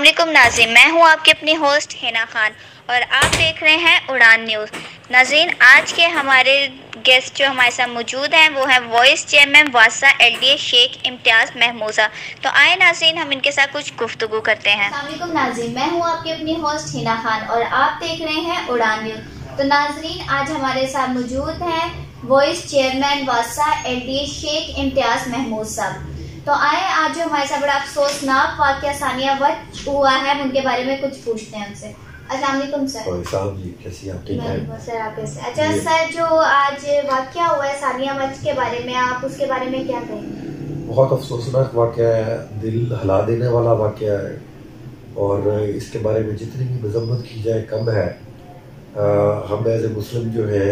असलम नाजिन मैं हूँ आपकी अपनी होस्ट हिना खान और आप देख रहे हैं उड़ान न्यूज़ नाजीन, आज के हमारे गेस्ट जो हमारे साथ मौजूद हैं, वो हैं vice chairman Vasa L D A Sheikh Imtiaz महमूजा. तो आए नाजीन, हम इनके साथ कुछ गुफ्तु करते हैं. नाजीन. मैं हूँ आपकी अपनी होस्ट हिना खान और आप देख रहे हैं उड़ान न्यूज़ तो नाजरीन आज हमारे साथ मौजूद हैं vice chairman Vasa L D A Sheikh Imtiaz Mahmood sahab. तो आए आज जो हमारे साथ बड़ा अफसोस अफसोसनाक वाक्य सानिया वट हुआ है उनके बारे में कुछ पूछते हैं उनसे। अस्सलाम सर। जी कैसी आप? ठीक हैं? सर आप कैसे? अच्छा सर जो आज वाक्य हुआ है सानिया के बारे में आप उसके बारे में क्या कहेंगे? बहुत अफसोसनाक वाक्य है दिल हिला देने वाला वाक्य है और इसके बारे में जितनी भी मजम्मत की जाए कम है। आ, हम एज ए मुस्लिम जो है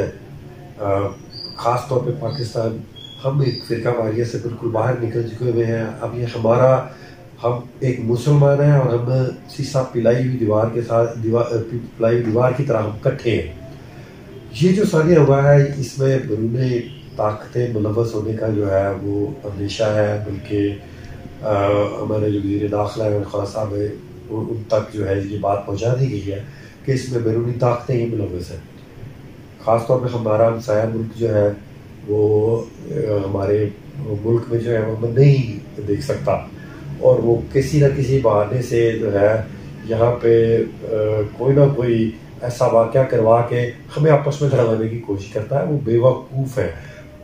ख़ास तौर पे पाकिस्तान हम एक फ़िरका वारिया से बिल्कुल बाहर निकल चुके हुए हैं। अब ये हमारा, हम एक मुसलमान हैं और हम शीशा पिलाई हुई दीवार के साथ दीवार पिलाई हुई दीवार की तरह हम इकट्ठे हैं। ये जो सानिया हुआ है, इसमें बरून ताकतें मुलवस होने का जो है, वो हमेशा है, बल्कि हमारे जो वजी दाखिला है खान साहब है, उन तक जो है ये बात पहुँचा दी गई है कि इसमें बैरूनी ताकतें ही मुलवस हैं। ख़ास तौर पर हमारा हमसाया मुल्क जो है वो हमारे मुल्क में जो है वो नहीं देख सकता। और वो किसी न किसी बहाने से जो है यहाँ पे कोई ना कोई ऐसा वाक़ करवा के हमें आपस में लड़वाने की कोशिश करता है। वो बेवकूफ़ है।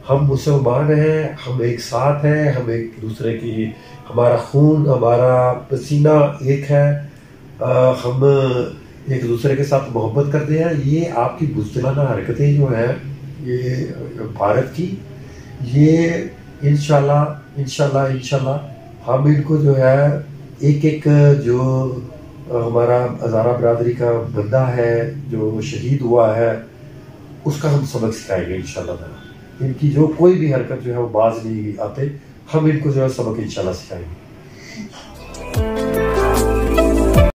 हम मुसलमान हैं हम एक साथ हैं हम एक दूसरे की हमारा खून हमारा पसीना एक है। आ, हम एक दूसरे के साथ मोहब्बत करते हैं। ये आपकी बुजदिलाना हरकतें जो हैं ये, भारत की, ये इनशाला इनशाला इनशाला हम इनको जो है एक एक जो हमारा हज़ारा बरदरी का बंदा है, जो शहीद हुआ है, उसका हम सबक सिखाएँगे इन इनकी जो कोई भी हरकत जो है, वो बाज नहीं आते। हम इनको जो है, सबक इंशाल्लाह सिखाएँगे।